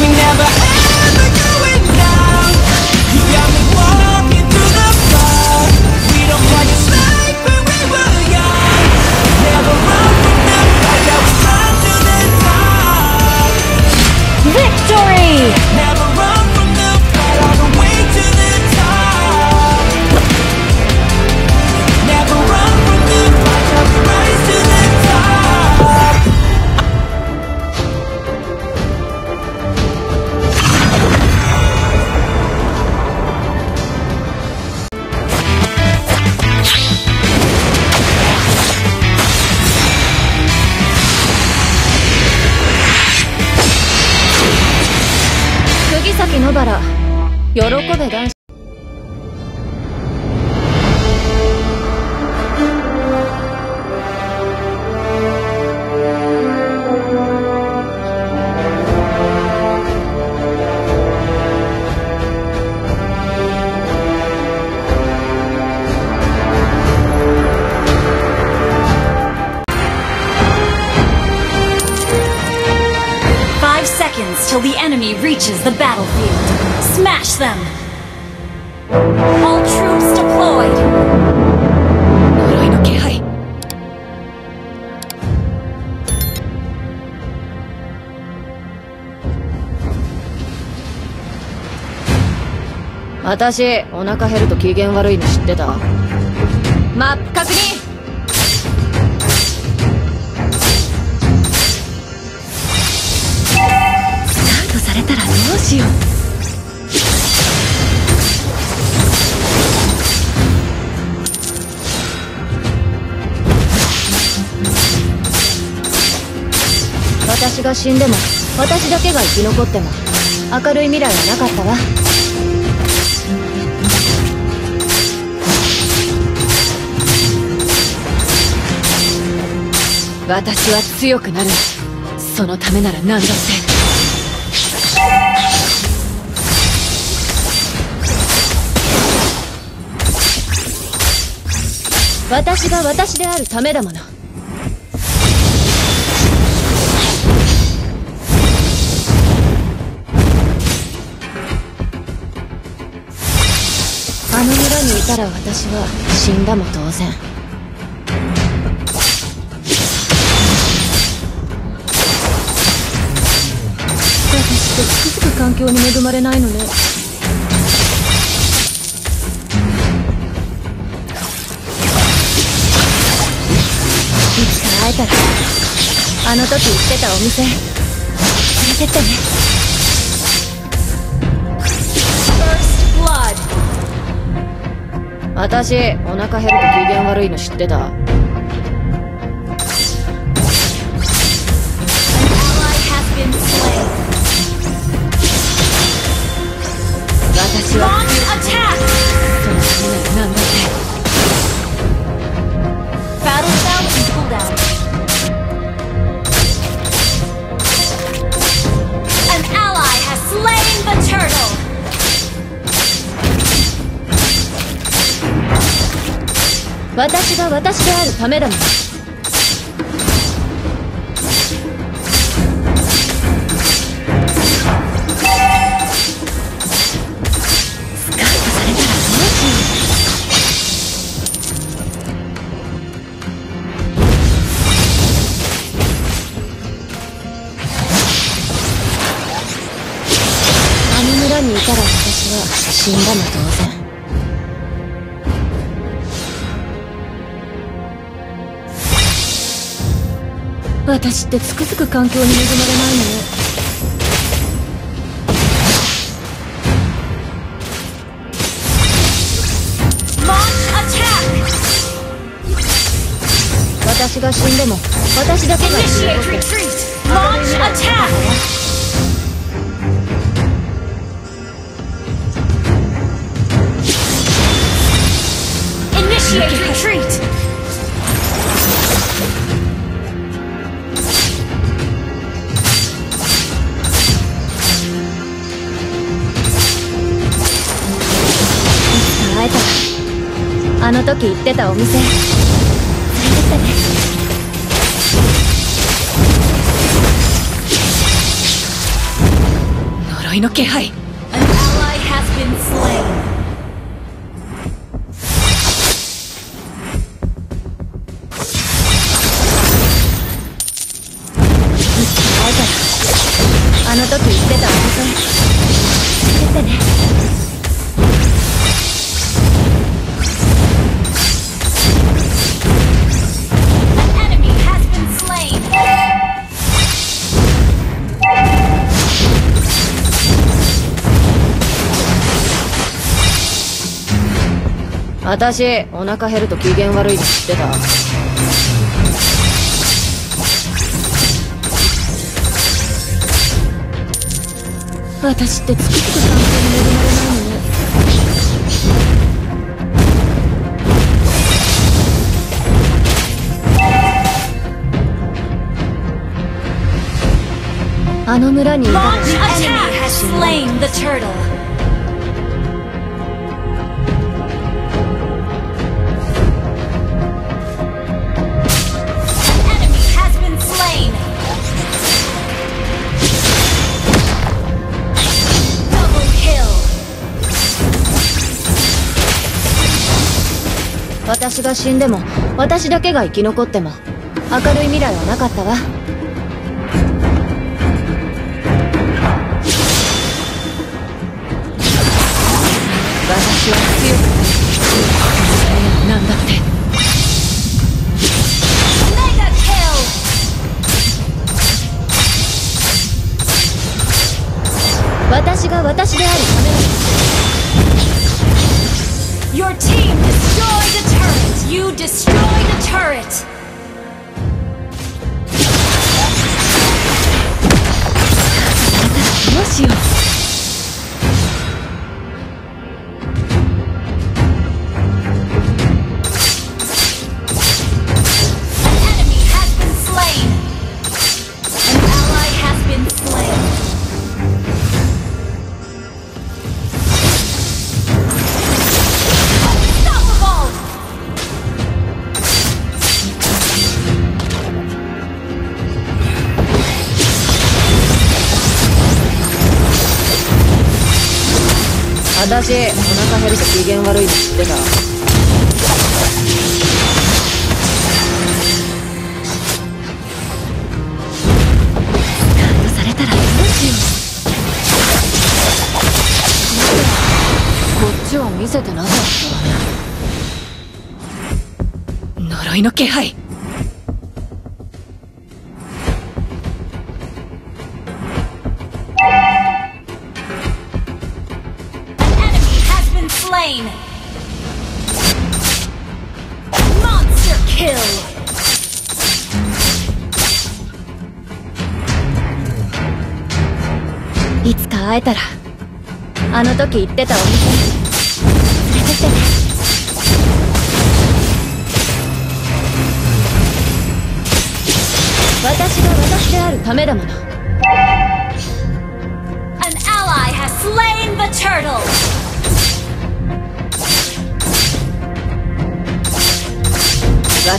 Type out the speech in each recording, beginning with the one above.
we never 私お腹減ると機嫌悪いの知ってた？マップ確認。スカウトされたらどうしよう。私が死んでも私だけが生き残っても明るい未来はなかったわ私は強くなる。そのためなら何だって。私が私であるためだもの。あの村にいたら私は死んだも同然。つくづく環境に恵まれないのね。いつか会えたらあの時行ってたお店。連れてってね。First blood! 私お腹減ると機嫌悪いの知ってた私は Launch attack! そのためなら何だって Battle spell and cooldown. An ally has slain the turtle! 私が私であるため村にいたら私は死んだも同然私ってつくづく環境に恵まれないのね私が死んでも。私だけが生き残って Initiate retreat! あの時行ってたお店連れてっ呪いの気配私お腹減ると機嫌悪いの知ってた。私ってつくづく環境に恵まれないのね。あの村にいた。私が死んでも私だけが生き残っても明るい未来はなかったわ。私は強くなるなんだって。私が私であるために Your team Destroy the turret! You destroy the turret! What's your... 私お腹減ると機嫌悪いの知ってた。見せてなかった呪いの気配。Slain. Monster kill. いつか会えたらあの時行ってたお店連れてってね私が私であるためだもの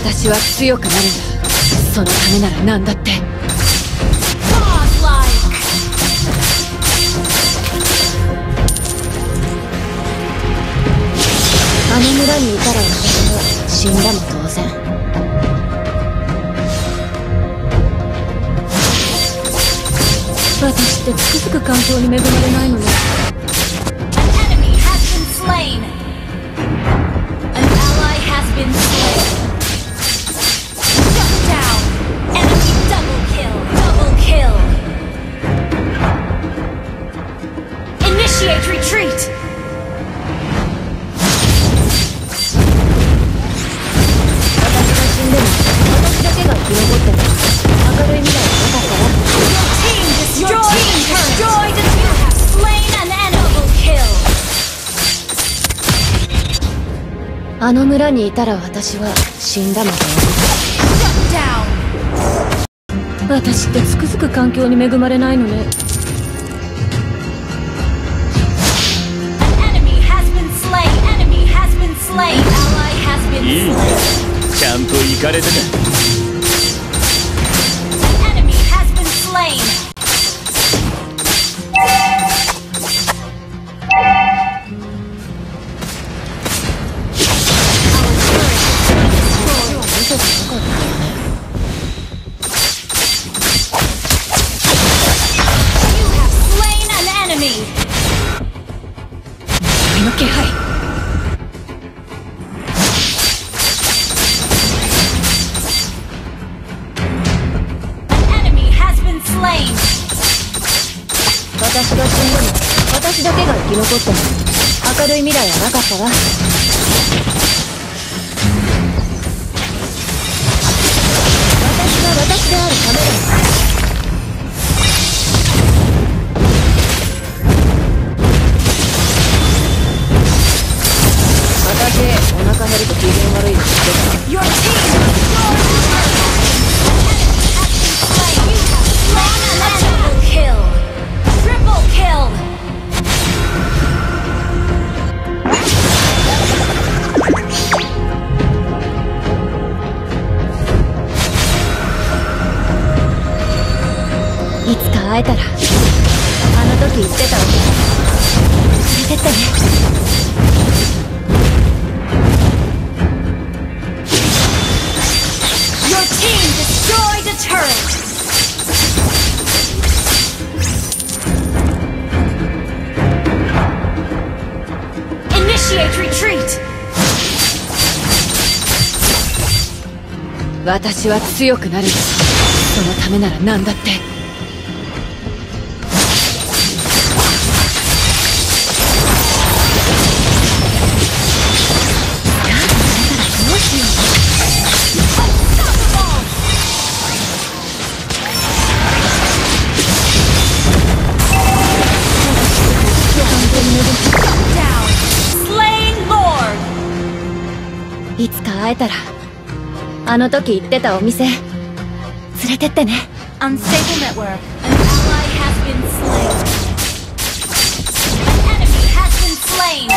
私は強くなる。んだそのためなら何だって.あの村にいたら私は死んだも当然。私ってつくづく環境に恵まれないのね Double kill. あの村にいたら私は死んだも同 Shut down. 然私ってつくづく環境に恵まれないのね enemy. 呪いの気配っても明るい未来はなかったわ。会えたらあの時言ってた連れてってね Your team destroyed a turret. Initiate retreat. 私は強くなるそのためなら何だっていつか会えたらあの時言ってたお店連れてってね Unstable network. An ally has been slain. An enemy has been slain.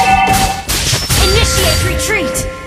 Initiate retreat.